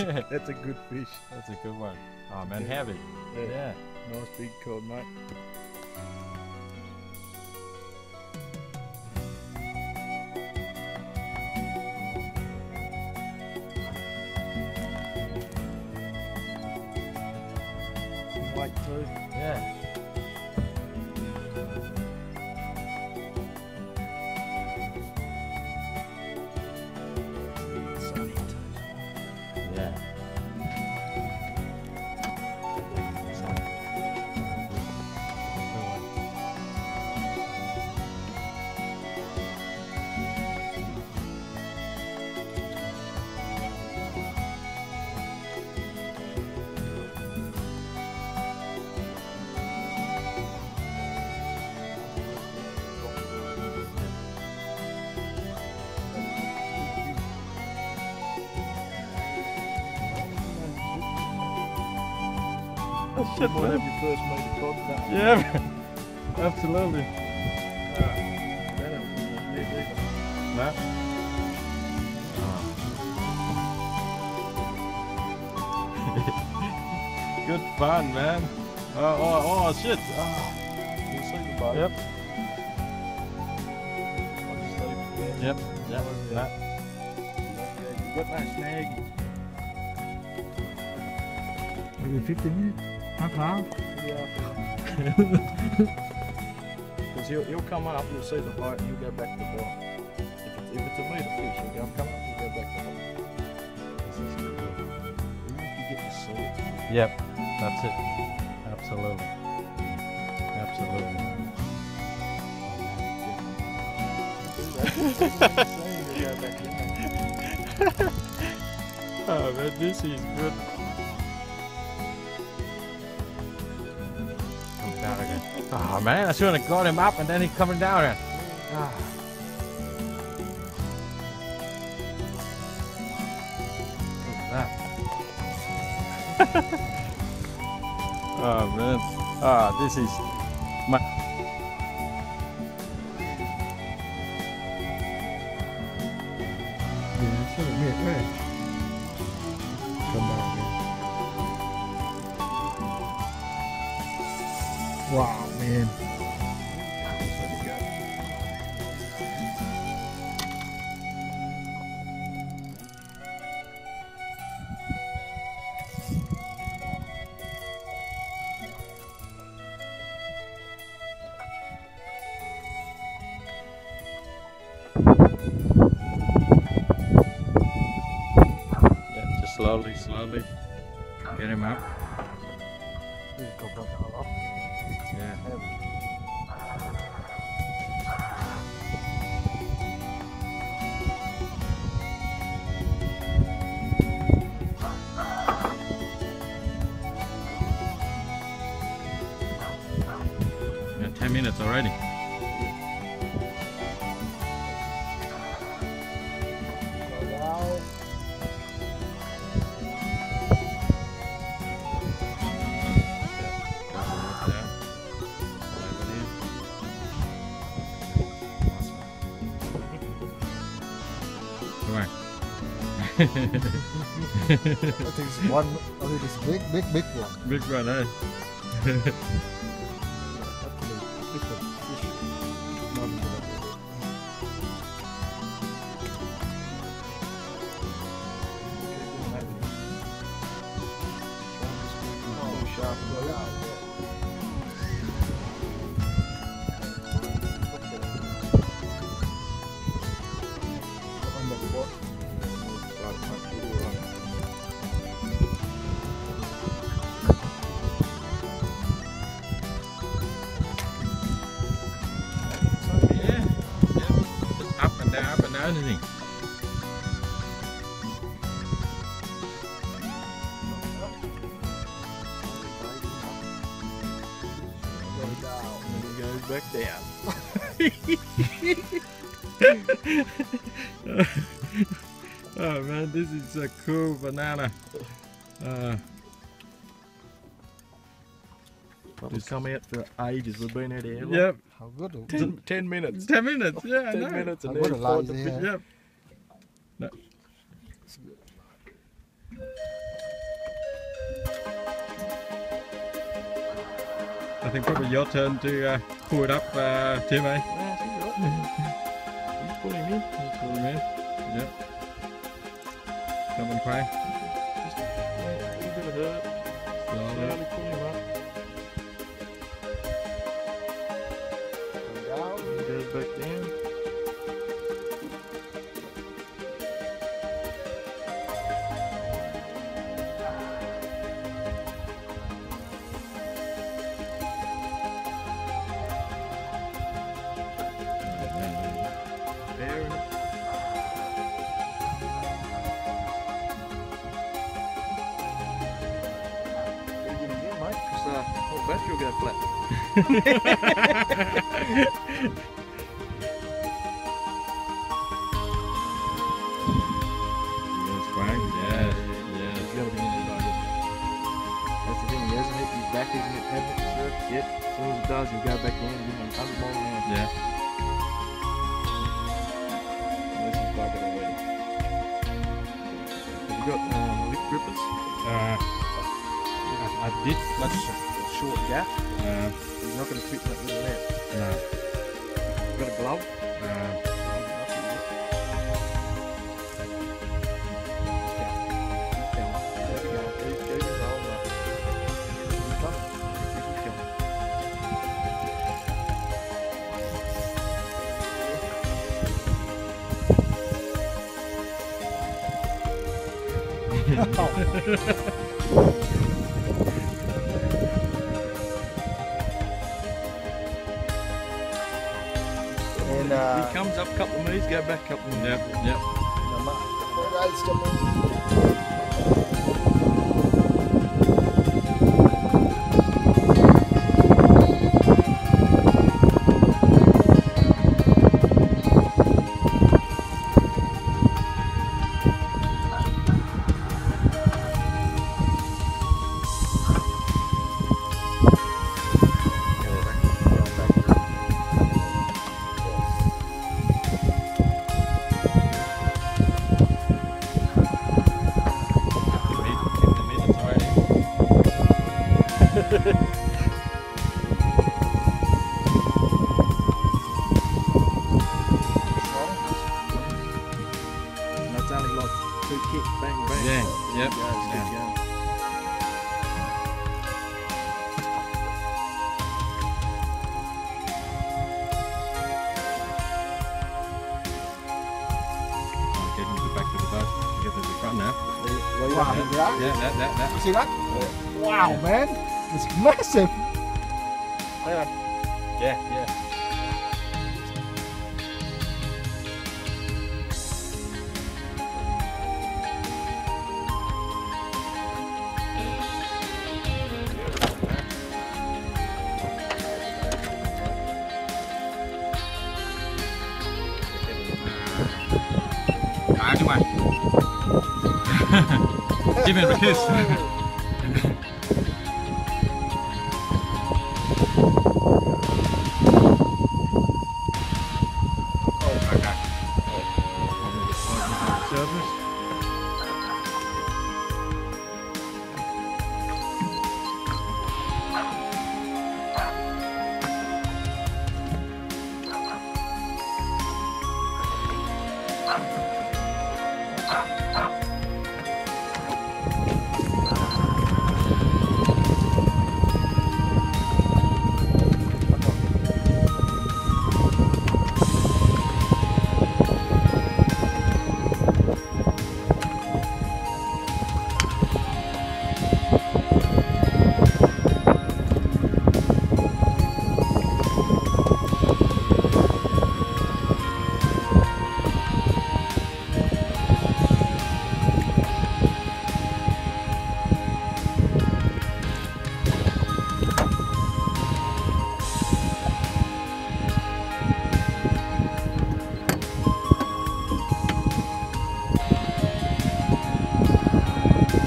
That's a good fish. That's a good one. Oh man, heavy. Yeah. Yeah. Nice big cod, mate. Weight too. Yeah. You might have your first mate of cod that. Yeah. Absolutely. That ain't dead either. No. Good fun, man. Uh, oh, oh, oh, shit. Oh. You see the boat? Yep. I'll just leave it there. Yep. Yep. Yeah. No. Yeah, you got no snag. Maybe 50 minutes, half an hour. Because he'll, he'll come up, you'll see the boat, and you'll go back to the bottom. If it's, if it's a metre fish, he'll go, come up, you'll go back to the bottom. Even if you get to see. Yep. That's it. Absolutely. Absolutely. You'll go back in there. Oh man, this is good. Oh man, I should have got him up and then he's coming down again. Ah. That. oh man. Ah, this is my Wow, man. Let it go. yeah, just slowly, slowly get him up. Just go back minutes already. I think it's one, I think it's big, big, big one. Big one, eh? and down, up and down, isn't he? goes back down. oh man, this is a cool banana. Uh, we've come out for ages. We've been out here. yep, I've minutes. Ten minutes, yeah. Ten know. minutes and I've then got to lie there. Yeah. No. I think probably your turn to uh, pull it up, uh, Tim, eh? Yeah, pulling me. Pulling me. Yep. Someone cry. Back down. There. Gotta give him again, mate, 'cause, uh, whole battery will go flat. Hit the surface yet. As soon as it does, go back in and give him a hundred more rounds. Yeah. Unless he's already. Have you got um, lip grippers? Uh, I, I did. That's a short gap. Uh, He's not going to fit that little net. no. You got a glove? Uh, And uh, He comes up a couple of meters, go back a couple of meters. yep, yep. Alright, come on. Fifteen the boat. Get to the front now. Wow, don't look at that. Yeah, that, that, that. You see that? Wow, man. It's massive. Hang. Yeah, yeah. Give him a kiss. Oh, Okay. Surface.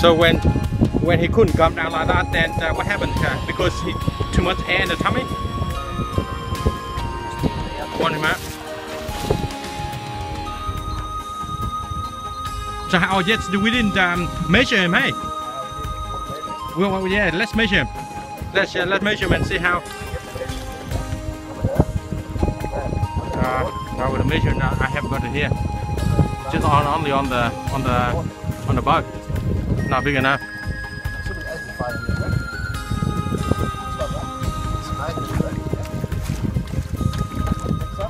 So when when he couldn't come down like that, then uh, what happened? Uh, because he too much air in the tummy. Want him out. So how? Yes, we didn't um, measure him, hey? Well, yeah, let's measure him. let's uh, let's measurement see how uh, now with the measurement I have got it here just on only on the on the on the boat not big enough Should be 85 in there, right? It's not that. It's 90, right? Yeah. Think so?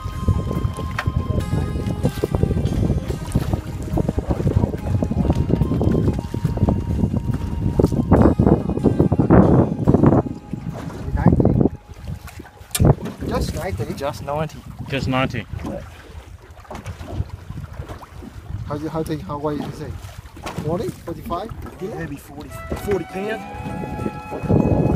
Just 90. Just 90. just 90 How do you, how think how wide you say? 40? 45? Maybe 40, 40 pound.